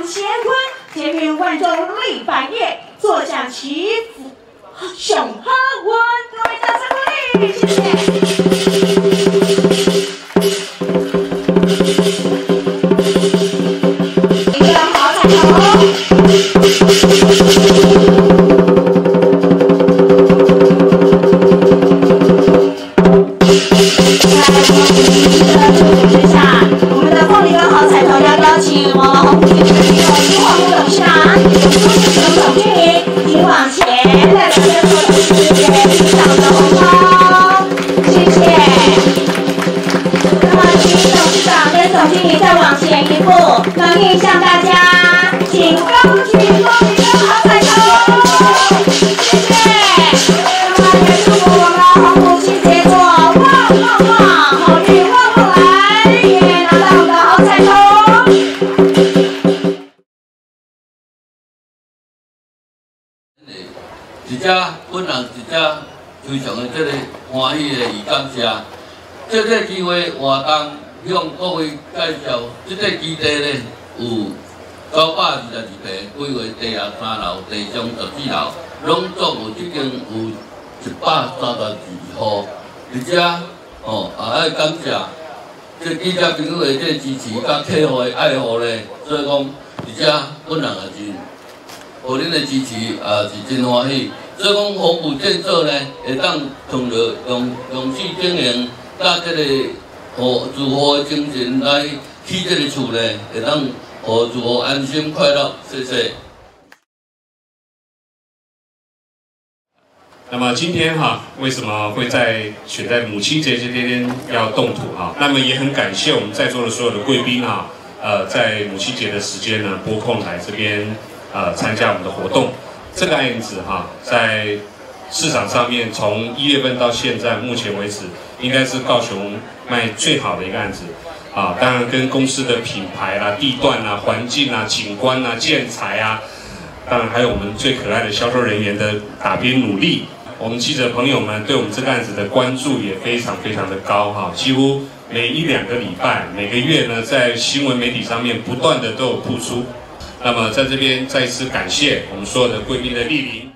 乾坤乾坤万众立百业坐享齐福享亨温各位掌声鼓励谢谢。抢到红包，谢谢。那么请董事长、连总经理再往前一步，努力向大家，请恭喜中你的好彩头，谢。谢。那么也祝福我们红谷区的各位，旺旺旺，好运旺过来，也拿到我们的好彩头。你家困难？非常的这个欢喜的预感谢，这个机会活动向各位介绍，这个基地呢有九百二十二平，规划地下三楼、地上十四楼，拢总有即间有一百三十二户，而且哦也爱感谢这记者朋友的这支持，甲客户的爱护呢，所以讲而且本人也真。互恁的支持也是真欢喜，所以讲服务建设呢，会当从着用用心经营，甲这个互住户的精神来起这个厝呢，会当互住户安心快乐，谢谢。那么今天哈，为什么会在选在母亲节这天要动土哈？那么也很感谢我们在座的所有的贵宾哈，呃，在母亲节的时间呢，拨空来这边呃参加我们的活动。这个案子哈，在市场上面从一月份到现在，目前为止应该是高雄卖最好的一个案子啊。当然跟公司的品牌啦、地段啦、环境啊、景观啊、建材啊，当然还有我们最可爱的销售人员的打拼努力。我们记者朋友们对我们这个案子的关注也非常非常的高哈，几乎每一两个礼拜、每个月呢，在新闻媒体上面不断的都有曝出。那么在这边再次感谢我们所有的贵宾的莅临。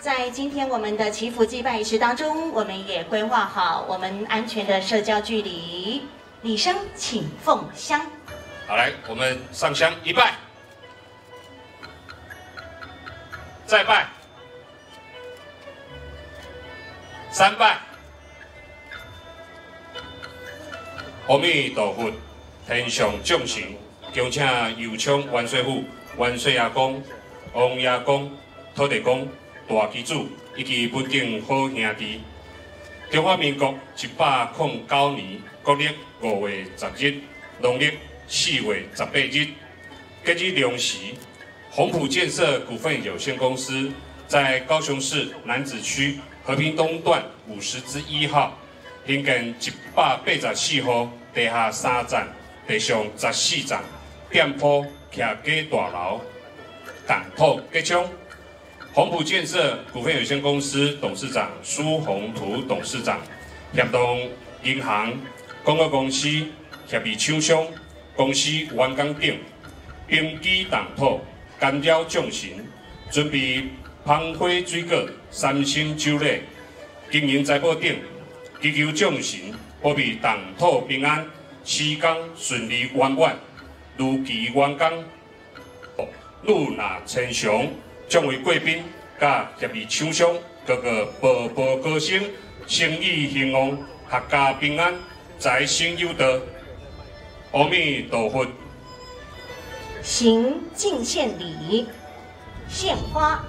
在今天我们的祈福祭拜仪式当中，我们也规划好我们安全的社交距离。礼生请奉香。好，来，我们上香一拜，再拜，三拜。阿弥陀佛，天上众神，恭请右昌万岁府、万岁爷公、王爷公、土地公、大基主以及本境好兄弟。中华民国一百零九年国历五月十日，农历四月十八日，根据粮食宏普建设股份有限公司在高雄市南子区和平东段五十之一号，兴建一百八十四号地下三层、地上十四层店铺、客家大楼，港土结枪。宏普建设股份有限公司董事长苏宏图董事长协同银行、广告公司、协议厂商、公司员工等，冰机冻土、干扰众神，准备芳花水果、三星酒类、经营财宝等，祈求众神保庇冻土平安，施工顺利圆满，如期完工。入纳千祥。将为贵宾、甲协议厂商各个步步高升，生意兴旺，阖家平安，财星有道。阿弥陀佛。行敬献礼，献花，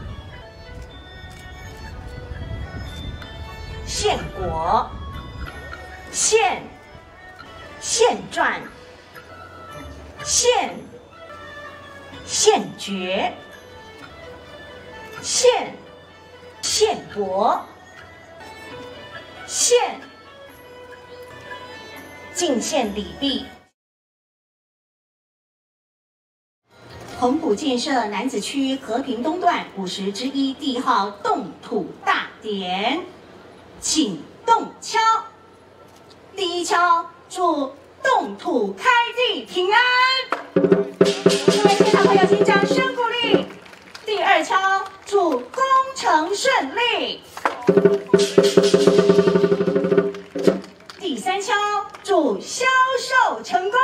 献果，献现传，献现诀。献献帛，献敬献礼毕。红谷建设南子区和平东段五十之一地号动土大典，请动敲。第一敲，祝动土开地平安。各位现场朋友，请掌声鼓励。第二敲。祝工程顺利。第三敲，祝销售成功。